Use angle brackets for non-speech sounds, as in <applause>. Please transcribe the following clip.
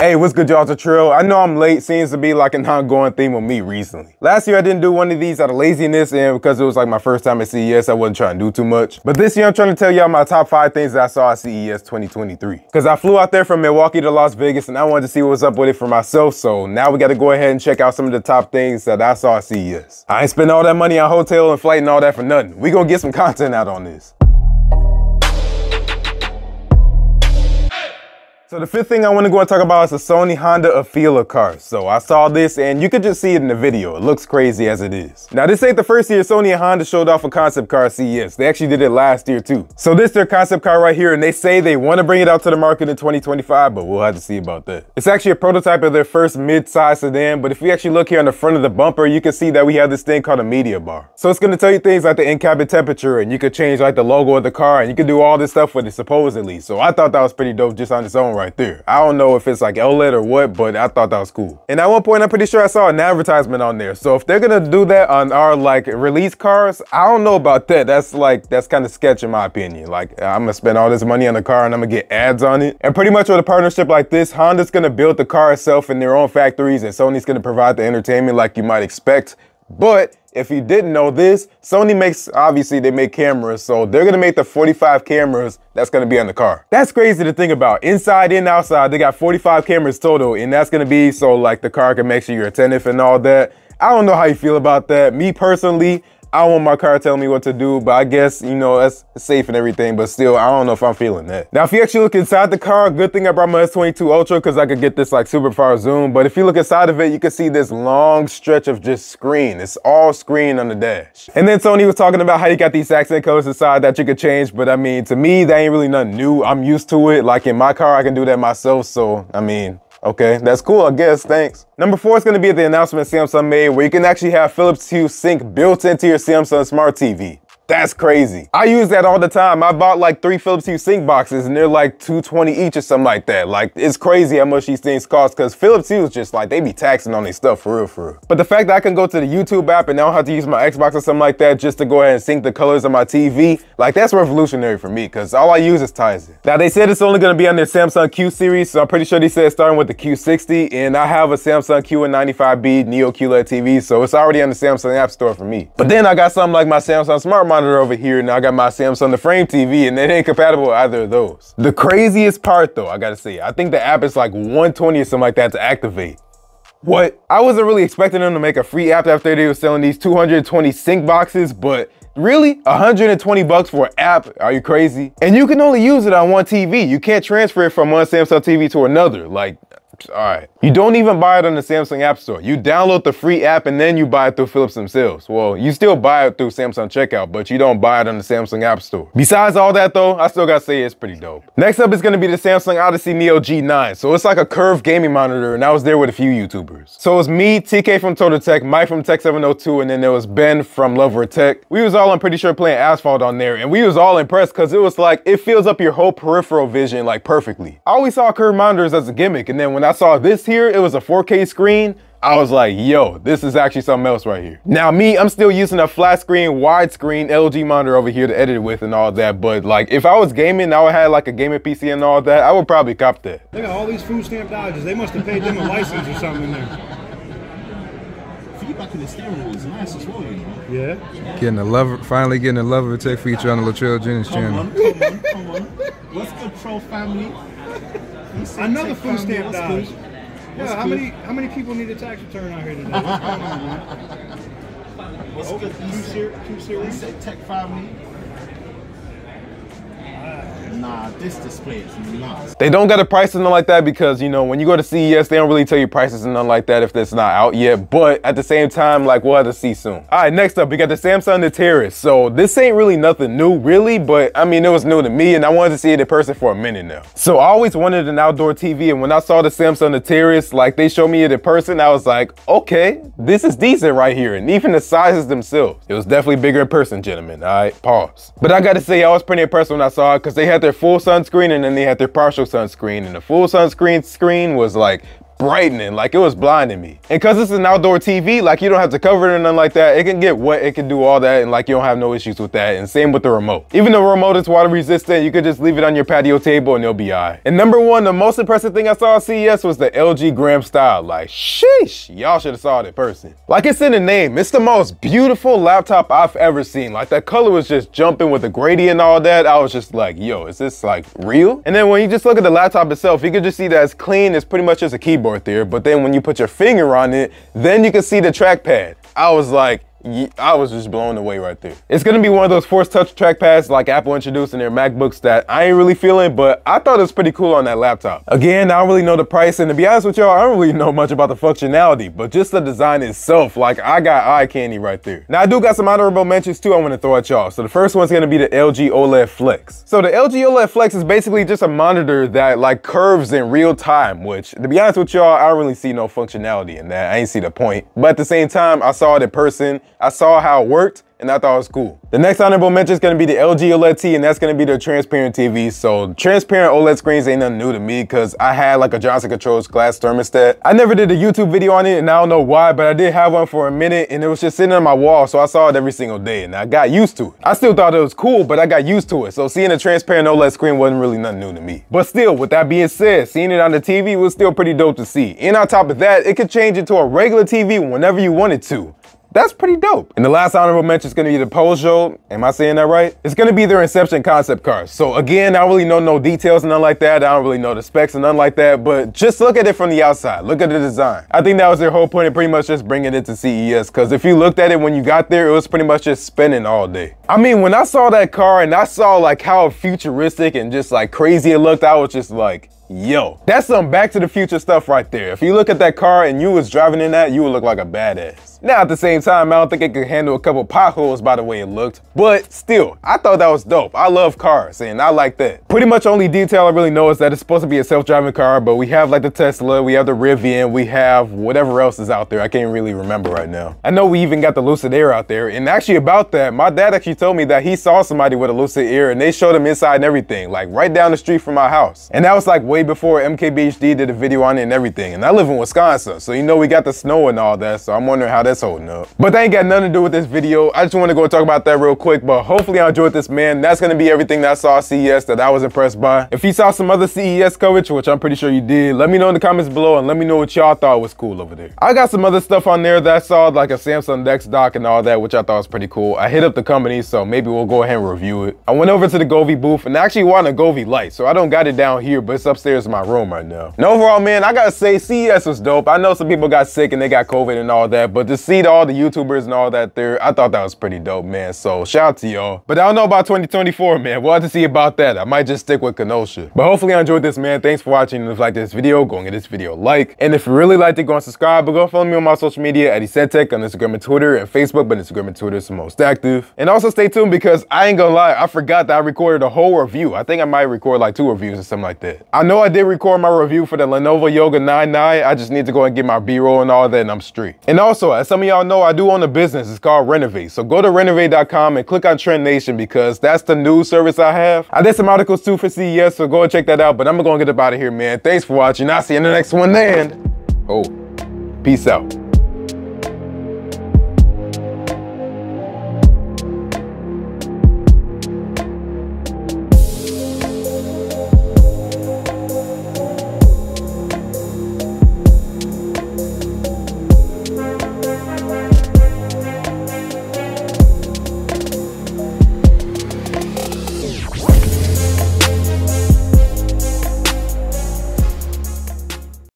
Hey, what's good, y'all? It's Latrell. I know I'm late. Seems to be like an ongoing theme with me recently. Last year, I didn't do one of these out of laziness and because it was like my first time at CES, I wasn't trying to do too much. But this year, I'm trying to tell y'all my top five things that I saw at CES 2023. Because I flew out there from Milwaukee to Las Vegas and I wanted to see what was up with it for myself. So now we got to go ahead and check out some of the top things that I saw at CES. I ain't spend all that money on hotel and flight and all that for nothing. We gonna get some content out on this. So the fifth thing I want to go and talk about is the Sony Honda Afeela car. So I saw this and you could just see it in the video. It looks crazy as it is. Now this ain't the first year Sony and Honda showed off a concept car CES. They actually did it last year too. So this their concept car right here and they say they want to bring it out to the market in 2025, but we'll have to see about that. It's actually a prototype of their first mid-size sedan, but if we actually look here on the front of the bumper, you can see that we have this thing called a media bar. So it's going to tell you things like the in-cabin temperature and you could change like the logo of the car and you can do all this stuff with it supposedly. So I thought that was pretty dope just on its own right there. I don't know if it's like OLED or what, but I thought that was cool. And at one point, I'm pretty sure I saw an advertisement on there. So if they're gonna do that on our like release cars, I don't know about that. That's like, that's kind of sketch in my opinion. Like I'm gonna spend all this money on the car and I'm gonna get ads on it. And pretty much with a partnership like this, Honda's gonna build the car itself in their own factories and Sony's gonna provide the entertainment like you might expect. But if you didn't know this, Sony makes, obviously they make cameras, so they're gonna make the 45 cameras that's gonna be on the car. That's crazy to think about. Inside and outside, they got 45 cameras total, and that's gonna be so like the car can make sure you're attentive and all that. I don't know how you feel about that. Me personally, I don't want my car telling me what to do, but I guess, you know, that's safe and everything, but still, I don't know if I'm feeling that. Now, if you actually look inside the car, good thing I brought my S22 Ultra because I could get this like super far zoom, but if you look inside of it, you can see this long stretch of just screen. It's all screen on the dash. And then Sony was talking about how you got these accent colors inside that you could change, but I mean, to me, that ain't really nothing new. I'm used to it. Like in my car, I can do that myself, so, I mean, Okay, that's cool, I guess, thanks. Number four is gonna be the announcement Samsung made where you can actually have Philips Hue Sync built into your Samsung Smart TV. That's crazy. I use that all the time. I bought like three Philips Hue Sync boxes and they're like 220 each or something like that. Like it's crazy how much these things cost because Philips Hue is just like, they be taxing on their stuff for real, for real. But the fact that I can go to the YouTube app and I don't have to use my Xbox or something like that just to go ahead and sync the colors of my TV, like that's revolutionary for me because all I use is Tizen. Now they said it's only gonna be on their Samsung Q series, so I'm pretty sure they said starting with the Q60 and I have a Samsung Q95B Neo QLED TV, so it's already on the Samsung App Store for me. But then I got something like my Samsung Smart Monitor over here and I got my Samsung the Frame TV and it ain't compatible with either of those. The craziest part though, I gotta say, I think the app is like 120 or something like that to activate. What? I wasn't really expecting them to make a free app after they were selling these 220 sync boxes, but Really? 120 bucks for an app? Are you crazy? And you can only use it on one TV. You can't transfer it from one Samsung TV to another. Like, all right. You don't even buy it on the Samsung App Store. You download the free app and then you buy it through Philips themselves. Well, you still buy it through Samsung Checkout, but you don't buy it on the Samsung App Store. Besides all that though, I still gotta say it's pretty dope. Next up is gonna be the Samsung Odyssey Neo G9. So it's like a curved gaming monitor and I was there with a few YouTubers. So it was me, TK from Total Tech, Mike from Tech 702, and then there was Ben from Lover Tech. We was all, I'm pretty sure, playing Asphalt on there and we was all impressed because it was like, it fills up your whole peripheral vision like perfectly. I always saw curved monitors as a gimmick and then when I saw this here, it was a 4K screen. I was like, yo, this is actually something else right here. Now me, I'm still using a flat screen, widescreen LG monitor over here to edit it with and all that. But like, if I was gaming, I would have like a gaming PC and all that, I would probably cop that. They got all these food stamp dodges. They must have paid them a license or something in there. Feedback in the steering wheel is nice as well, you know. Yeah. Getting a lover, finally getting a lover tech feature on the Latrell Jennings Come channel. on, come on, come on. What's good, Pro family? Another food family, stamp what's dodge. good? Yeah, What's how good? many how many people need a tax return out here today? What's going on, man? What's good? Two, ser- two series? tech family. Nah, this display is nuts. They don't got a price or nothing like that because, you know, when you go to CES, they don't really tell you prices and nothing like that if it's not out yet. But at the same time, like, we'll have to see soon. All right, next up, we got the Samsung the Terrace. So this ain't really nothing new, really, but I mean, it was new to me and I wanted to see it in person for a minute now. So I always wanted an outdoor TV and when I saw the Samsung the Terrace, like they showed me it in person, I was like, okay, this is decent right here. And even the sizes themselves, it was definitely bigger in person, gentlemen. All right, pause. But I gotta say, I was pretty impressed when I saw it because they had their full sunscreen and then they had their partial sunscreen. And the full sunscreen screen was like brightening, like it was blinding me. And cause it's an outdoor TV, like you don't have to cover it or nothing like that. It can get wet, it can do all that, and like you don't have no issues with that. And same with the remote. Even the remote is water resistant, you could just leave it on your patio table and it'll be alright. And number one, the most impressive thing I saw at CES was the LG Gram style. Like, sheesh, y'all should have saw it in person. Like it's in the name, it's the most beautiful laptop I've ever seen. Like that color was just jumping with the gradient and all that. I was just like, yo, is this like real? And then when you just look at the laptop itself, you can just see that it's clean. It's pretty much just a keyboard there. But then when you put your finger on it, then you can see the trackpad. I was like, I was just blown away right there. It's gonna be one of those Force Touch trackpads like Apple introduced in their MacBooks that I ain't really feeling, but I thought it was pretty cool on that laptop. Again, I don't really know the price, and to be honest with y'all, I don't really <laughs> know much about the functionality, but just the design itself, like I got eye candy right there. Now I do got some honorable mentions too I wanna throw at y'all. So the first one's gonna be the LG OLED Flex. So the LG OLED Flex is basically just a monitor that like curves in real time, which to be honest with y'all, I don't really see no functionality in that. I ain't see the point. But at the same time, I saw it in person, I saw how it worked and I thought it was cool. The next honorable mention is gonna be the LG OLED T and that's gonna be the transparent TV. So transparent OLED screens ain't nothing new to me because I had like a Johnson Controls glass thermostat. I never did a YouTube video on it and I don't know why, but I did have one for a minute and it was just sitting on my wall. So I saw it every single day and I got used to it. I still thought it was cool, but I got used to it. So seeing a transparent OLED screen wasn't really nothing new to me. But still, with that being said, seeing it on the TV was still pretty dope to see. And on top of that, it could change into a regular TV whenever you wanted to. That's pretty dope. And the last honorable mention is gonna be the Peugeot. Am I saying that right? It's gonna be their Inception concept car. So again, I don't really know no details and nothing like that. I don't really know the specs and nothing like that, but just look at it from the outside. Look at the design. I think that was their whole point of pretty much just bringing it to CES. Cause if you looked at it when you got there, it was pretty much just spinning all day. I mean, when I saw that car and I saw like how futuristic and just like crazy it looked, I was just like, yo, that's some back to the future stuff right there. If you look at that car and you was driving in that, you would look like a badass. Now, at the same time, I don't think it could handle a couple potholes by the way it looked, but still, I thought that was dope. I love cars and I like that. Pretty much only detail I really know is that it's supposed to be a self-driving car, but we have like the Tesla, we have the Rivian, we have whatever else is out there. I can't really remember right now. I know we even got the Lucid Air out there, and actually about that, my dad actually told me that he saw somebody with a Lucid Air and they showed him inside and everything, like right down the street from my house. And that was like way before MKBHD did a video on it and everything. And I live in Wisconsin, so you know we got the snow and all that, so I'm wondering how that's holding up. But that ain't got nothing to do with this video. I just want to go talk about that real quick, but hopefully I enjoyed this, man. That's going to be everything that I saw CES that I was impressed by. If you saw some other CES coverage, which I'm pretty sure you did, let me know in the comments below and let me know what y'all thought was cool over there. I got some other stuff on there that I saw, like a Samsung Dex dock and all that, which I thought was pretty cool. I hit up the company, so maybe we'll go ahead and review it. I went over to the Govee booth and I actually want a Govee light, so I don't got it down here, but it's upstairs in my room right now. And overall, man, I gotta say CES was dope. I know some people got sick and they got COVID and all that, but to see all the YouTubers and all that there, I thought that was pretty dope, man. So shout out to y'all. But I don't know about 2024, man. We'll have to see about that. I might just stick with Kenosha. But hopefully I enjoyed this, man. Thanks for watching. And if you like this video, go and get this video like. And if you really liked it, go and subscribe. But go follow me on my social media at Eccentech on Instagram and Twitter and Facebook, but Instagram and Twitter is the most active. And also stay tuned because I ain't gonna lie, I forgot that I recorded a whole review. I think I might record like two reviews or something like that. I know I did record my review for the Lenovo Yoga 9 9. I just need to go and get my B-roll and all that and I'm straight. And also, as some of y'all know, I do own a business. It's called Renovate. So go to renovate.com and click on Trend Nation because that's the new service I have. I did some articles too for CES, so go and check that out. But I'm gonna get up out of here, man. Thanks for watching. I'll see you in the next one then. Oh, peace out.